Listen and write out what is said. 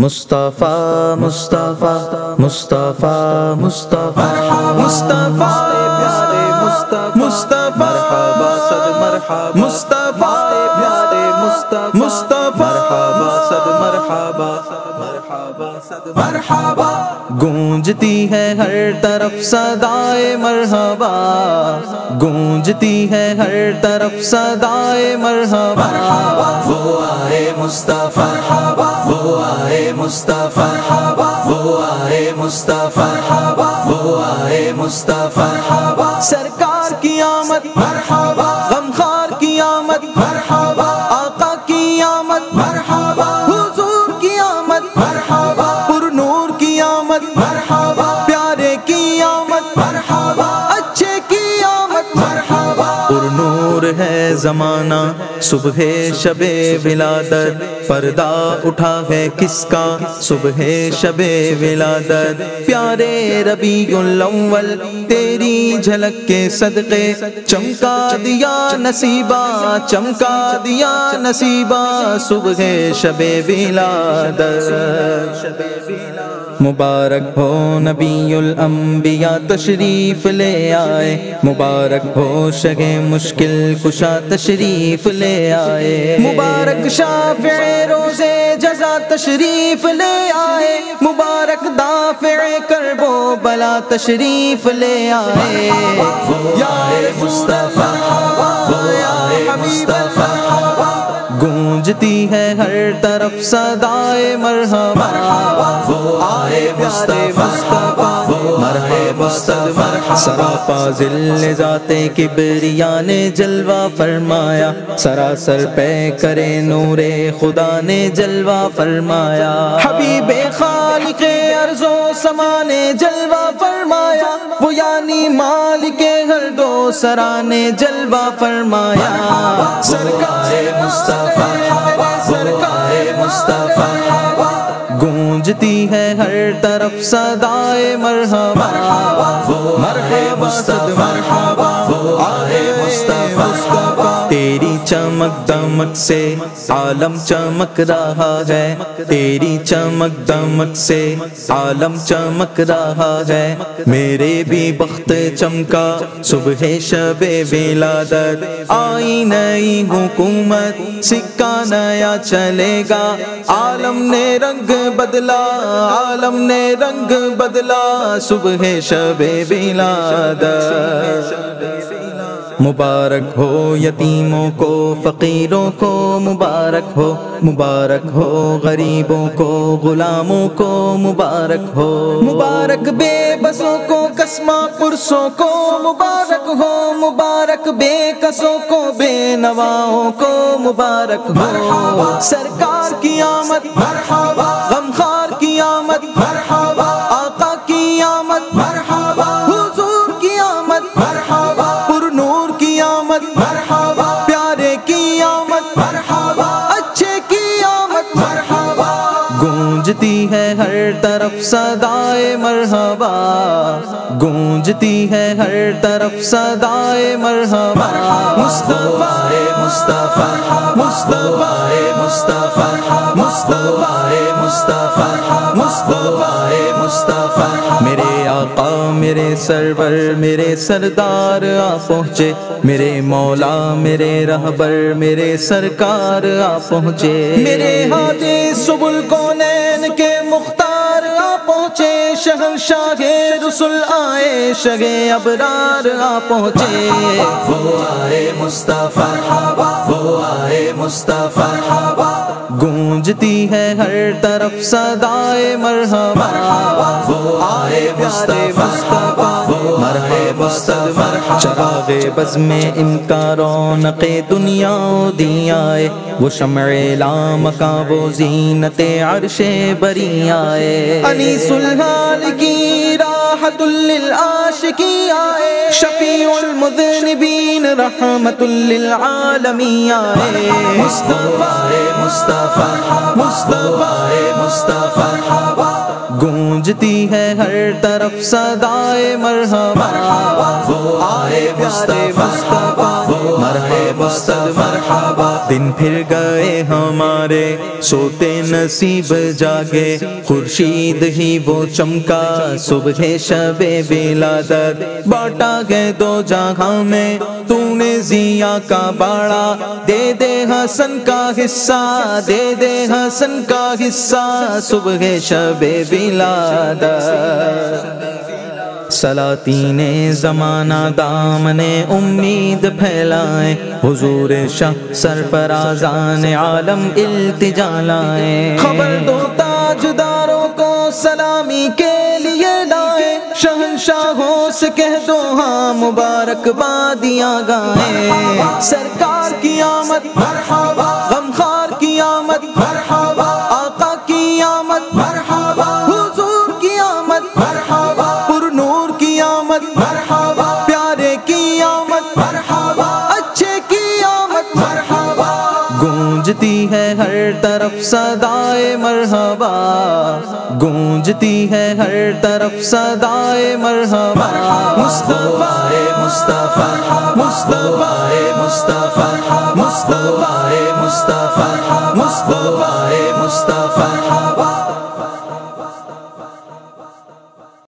مصطفیٰ مصطفیٰ مصطفیٰ مصطفیٰ۔ مصطفیٰ۔ مصطفیٰ مصطفیٰ۔ مصطفیٰ۔ مصطفیٰ۔ مرحبا گونجتی ہے ہر طرف صدائے مرحبا۔ گونجتی ہے ہر طرف صدائے مرحبا۔ وہ آئے مصطفیٰ۔ وہ آئے مصطفیٰ۔ وہ آئے مصطفیٰ۔ وہ آئے مصطفیٰ۔ سرکار کی آمد۔ مرحبا۔ غمخار کی آمد۔ مرحبا۔ آقا کی آمد۔ مرحبا۔ آمد مرحبا، پیارے کی آمد مرحبا، اچھے کی آمد مرحبا۔ پر نور ہے زمانہ، صبح شب ولادت پردہ اٹھا ہے کس کا؟ صبح شب ولادت۔ پیارے ربیع الاول تیری جھلک کے صدقے۔ چمکا دیا نصیبہ، چمکا دیا نصیبہ۔ صبح شب ولادت۔ مبارک ہو نبی الانبیاء تشریف لے آئے۔ مبارک ہو شگ مشکل کشا، تشریف لے آئے۔ مبارک شافع روزے جزا تشریف لے آئے۔ مبارک دافع کربو، بلا تشریف لے آئے۔ یا مصطفیٰ، یا حبیب گونجتی ہے ہر طرف، صدائے مرحبا۔ وہ آئے مصطفیٰ۔ سراپا ذل ذات کبریا نے جلوہ فرمایا، سراسر پہ کرے نور خدا نے جلوہ فرمایا۔ حبیب خالق ارض و سما نے جلوہ فرمایا، وہ یعنی مالک ہر دو سرا نے جلوہ فرمایا۔ سرکار ہر طرف صدائے مرحبا۔ مرحبا مرحبا۔ چمک دمک سے عالم چمک رہا ہے۔ تیری چمک دمک سے عالم چمک رہا ہے۔ میرے بھی بخت چمکا، صبح شب ولادت۔ آئی نئی حکومت، سکہ نیا چلے گا۔ عالم نے رنگ بدلا، عالم نے رنگ بدلا۔ صبح شب ولادت۔ مبارک ہو یتیموں کو فقیروں کو مبارک ہو مبارک ہو غریبوں کو غلاموں کو مبارک ہو۔ مبارک بے بسوں کو کسمہ پرسوں کو۔ مبارک ہو مبارک بے کسوں کو بے نواؤں کو مبارک ہو۔ سرکار کی آمد مرحبا۔ غمخار کی آمد۔ مرحبا۔ ہے ہر طرف صدائے مرحبا۔ گونجتی ہے ہر طرف صدائے مرحبا۔ مصطفیٰ مصطفیٰ مصطفیٰ مصطفیٰ مصطفیٰ میرے سرور، میرے سردار آ پہنچے۔ میرے مولا، میرے رہبر، میرے سرکار آ پہنچے۔ میرے ہاتھے سبل کونین کے مختار آ پہنچے۔ شہر شاہ رسول آئے، شگ ابرار آ پہنچے۔ وہ آئے مصطفیٰ، وہ آئے مصطفیٰ۔ گونجتی ہے ہر طرف صدائے مرحبا۔ وہ آئے مصطفیٰ۔ چراغ بز میں ان کا رونق دنیا دی آئے وہ شمع لام کا وہ زینت عرش بری آئے انیس الحال کی رحمت للعاشقی آئے شفیع المذنبین رحمت للعالمین۔ آئے مصطفیٰ مصطفیٰ مصطفیٰ مصطفیٰ گونجتی ہے ہر طرف صدائے مرحبا۔ وہ آئے مصطفیٰ۔ مرحبا۔ مرحبا۔ دن پھر گئے ہمارے سوتے نصیب جاگے۔ خورشید ہی وہ چمکا۔ صبح شب ولادت۔ باٹا گئے دو جہاں میں۔ تو نے زیا کا باڑا۔ دے دے حسن کا حصہ۔ دے دے حسن کا حصہ۔ صبح شب ولادت۔ سلاطین زمانہ دامن امید پھیلائیں حضور شاہ سرفرازان عالم التجا لائیں خبر دو تاجداروں کو سلامی کے لیے لائیں شہنشاہوں سے کہہ دو ہاں مبارک بادیاں گائیں سرکار کی آمد مرحبا۔ غمخار کی آمد۔ مرحبا۔ گونجتی ہے ہر طرف صدائے مرحبا گونجتی ہے ہر طرف صدائے مرحبا۔ مصطفیٰ